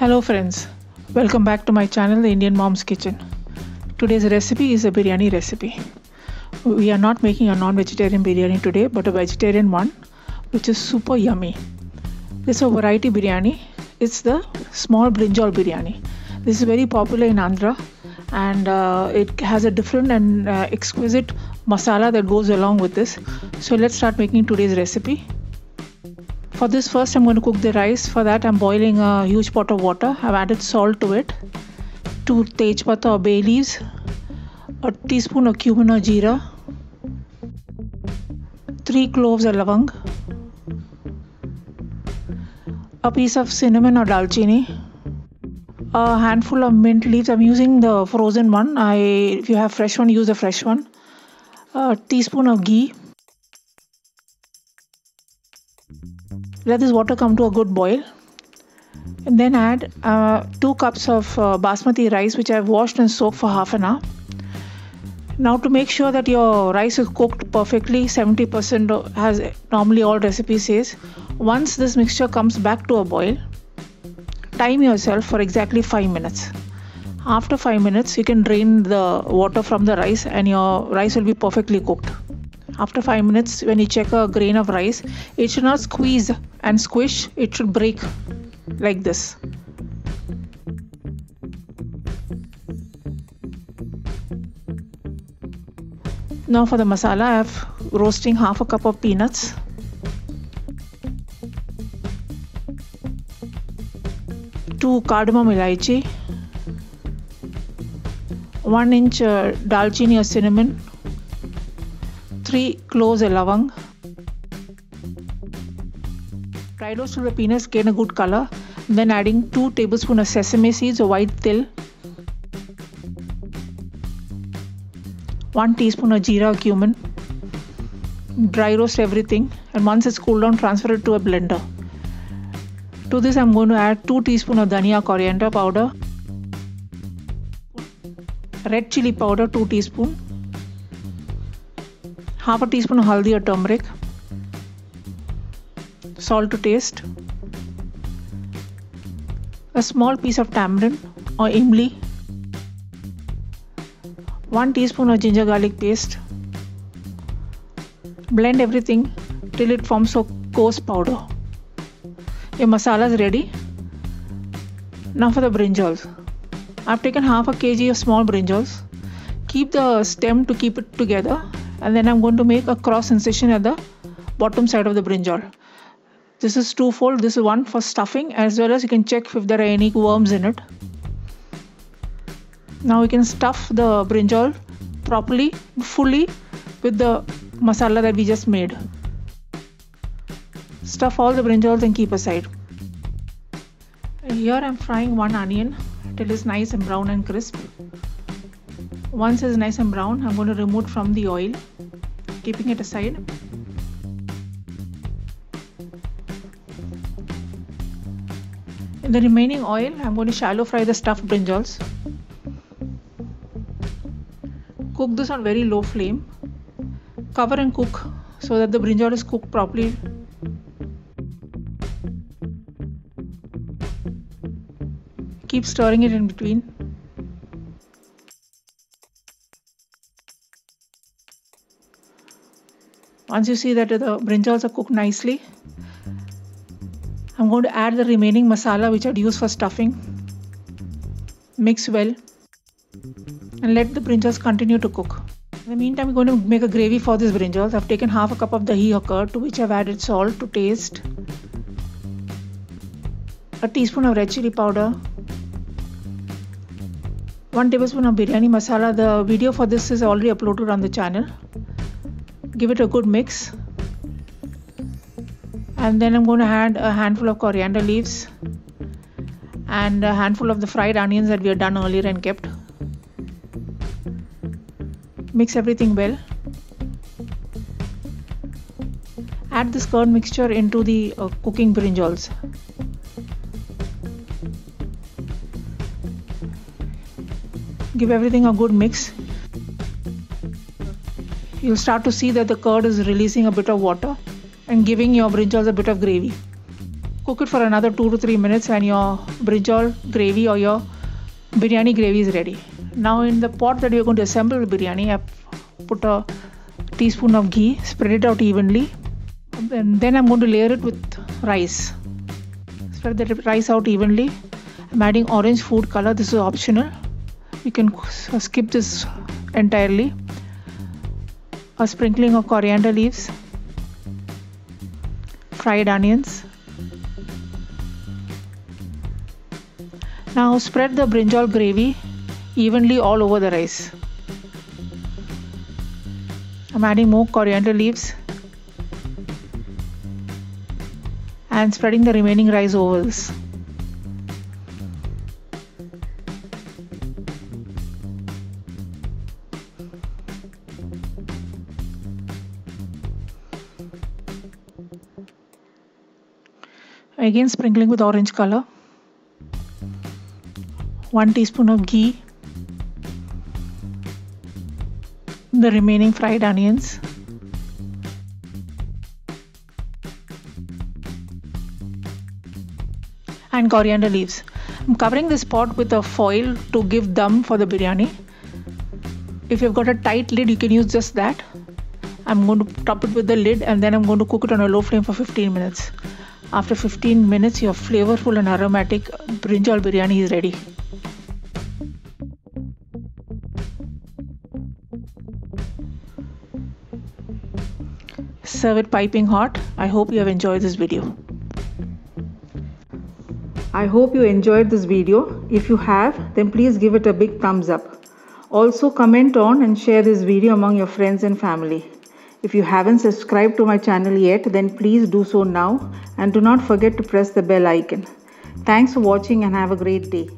Hello friends, welcome back to my channel The Indian Mom's Kitchen. Today's recipe is a biryani recipe. We are not making a non-vegetarian biryani today but a vegetarian one which is super yummy. This is a variety biryani. It's the small brinjal biryani. This is very popular in Andhra and uh, it has a different and uh, exquisite masala that goes along with this. So let's start making today's recipe. For this first I'm going to cook the rice. For that I'm boiling a huge pot of water. I've added salt to it, 2 tejpata or bay leaves, a teaspoon of cumin or jeera, 3 cloves of lavang, a piece of cinnamon or dalchini, a handful of mint leaves. I'm using the frozen one. I if you have fresh one use the fresh one. A teaspoon of ghee let this water come to a good boil and then add uh, 2 cups of uh, basmati rice which I've washed and soaked for half an hour. Now to make sure that your rice is cooked perfectly 70% as normally all recipes says once this mixture comes back to a boil time yourself for exactly 5 minutes. After 5 minutes you can drain the water from the rice and your rice will be perfectly cooked after 5 minutes when you check a grain of rice it should not squeeze and squish. It should break like this. Now for the masala I have roasting half a cup of peanuts. Two cardamom elaichi one inch uh, dalchini or cinnamon 3 cloves of lavang. Dry roast the peanuts gain a good color. Then adding 2 tablespoons of sesame seeds or white til. 1 teaspoon of jeera cumin. Dry roast everything and once it's cooled down transfer it to a blender. To this I'm going to add 2 teaspoons of dhania coriander powder. Red chili powder 2 teaspoon half a teaspoon haldi or turmeric, salt to taste, a small piece of tamarind or imli, 1 teaspoon of ginger garlic paste. Blend everything till it forms a coarse powder. Your masala is ready. Now for the brinjals. I've taken half a kg of small brinjals. Keep the stem to keep it together and then I'm going to make a cross incision at the bottom side of the brinjal. This is twofold. This is one for stuffing as well as you can check if there are any worms in it. Now we can stuff the brinjal properly, fully with the masala that we just made. Stuff all the brinjals and keep aside. Here I'm frying one onion till it's nice and brown and crisp. Once it's nice and brown, I'm going to remove from the oil, keeping it aside. In the remaining oil, I'm going to shallow fry the stuffed brinjals. Cook this on very low flame. Cover and cook so that the brinjal is cooked properly. Keep stirring it in between. Once you see that the brinjals are cooked nicely, I'm going to add the remaining masala which I'd used for stuffing. Mix well and let the brinjals continue to cook. In the meantime, I'm going to make a gravy for these brinjals. I've taken half a cup of dahi or curd to which I've added salt to taste, a teaspoon of red chili powder, 1 tablespoon of biryani masala. The video for this is already uploaded on the channel give it a good mix. And then I'm going to add a handful of coriander leaves and a handful of the fried onions that we had done earlier and kept. Mix everything well. Add this curd mixture into the uh, cooking brinjals. Give everything a good mix you'll start to see that the curd is releasing a bit of water and giving your brinjals a bit of gravy. cook it for another 2 to 3 minutes and your brinjal gravy or your biryani gravy is ready. Now in the pot that you're going to assemble the biryani I've put a teaspoon of ghee spread it out evenly and then I'm going to layer it with rice. Spread the rice out evenly. I'm adding orange food color. This is optional. You can skip this entirely a sprinkling of coriander leaves fried onions. Now spread the brinjal gravy evenly all over the rice. I'm adding more coriander leaves and spreading the remaining rice over Again sprinkling with orange color. 1 teaspoon of ghee. The remaining fried onions. and coriander leaves. I'm covering this pot with a foil to give dum for the biryani. If you've got a tight lid, you can use just that. I'm going to top it with the lid and then I'm going to cook it on a low flame for 15 minutes. After 15 minutes, your flavorful and aromatic brinjal biryani is ready. Serve it piping hot. I hope you have enjoyed this video. I hope you enjoyed this video. If you have, then please give it a big thumbs up. Also comment on and share this video among your friends and family. If you haven't subscribed to my channel yet, then please do so now and do not forget to press the bell icon. Thanks for watching and have a great day.